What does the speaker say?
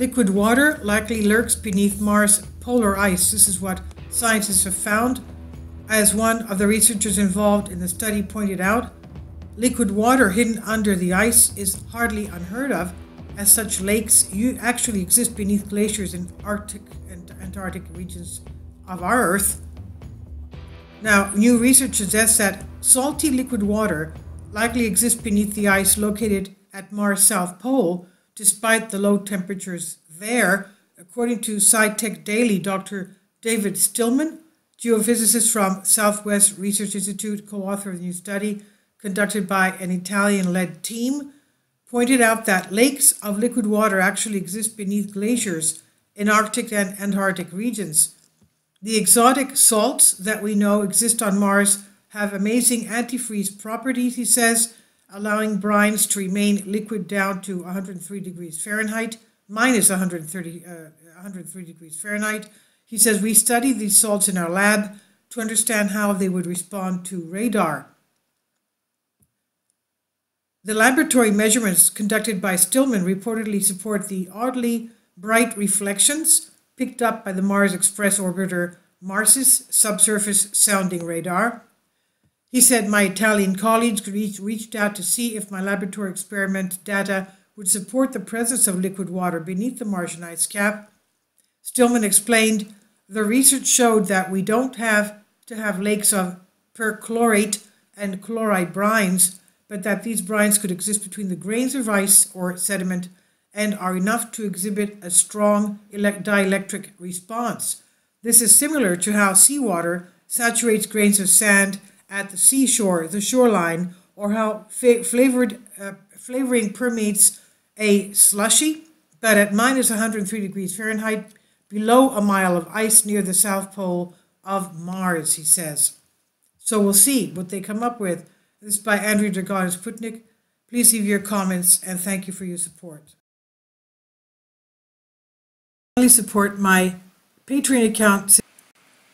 Liquid water likely lurks beneath Mars' polar ice. This is what scientists have found. As one of the researchers involved in the study pointed out, liquid water hidden under the ice is hardly unheard of, as such lakes actually exist beneath glaciers in Arctic and Antarctic regions of our Earth. Now, new research suggests that salty liquid water likely exists beneath the ice located at Mars' south pole, despite the low temperatures there. According to SciTech Daily, Dr. David Stillman, geophysicist from Southwest Research Institute, co author of the new study conducted by an Italian led team, pointed out that lakes of liquid water actually exist beneath glaciers in Arctic and Antarctic regions. The exotic salts that we know exist on Mars have amazing antifreeze properties, he says, allowing brines to remain liquid down to 103 degrees Fahrenheit, minus 130, uh, 103 degrees Fahrenheit. He says, We studied these salts in our lab to understand how they would respond to radar. The laboratory measurements conducted by Stillman reportedly support the oddly bright reflections picked up by the Mars Express orbiter Marsis subsurface sounding radar. He said my Italian colleagues reached out to see if my laboratory experiment data would support the presence of liquid water beneath the Martian ice cap. Stillman explained the research showed that we don't have to have lakes of perchlorate and chloride brines, but that these brines could exist between the grains of ice or sediment and are enough to exhibit a strong dielectric response. This is similar to how seawater saturates grains of sand at the seashore, the shoreline, or how fa- flavored, uh, flavoring permeates a slushy, but at minus 103 degrees Fahrenheit, below a mile of ice near the south pole of Mars, he says. So we'll see what they come up with. This is by Andrew Dergalin Sputnik. Please leave your comments and thank you for your support Please support my Patreon account.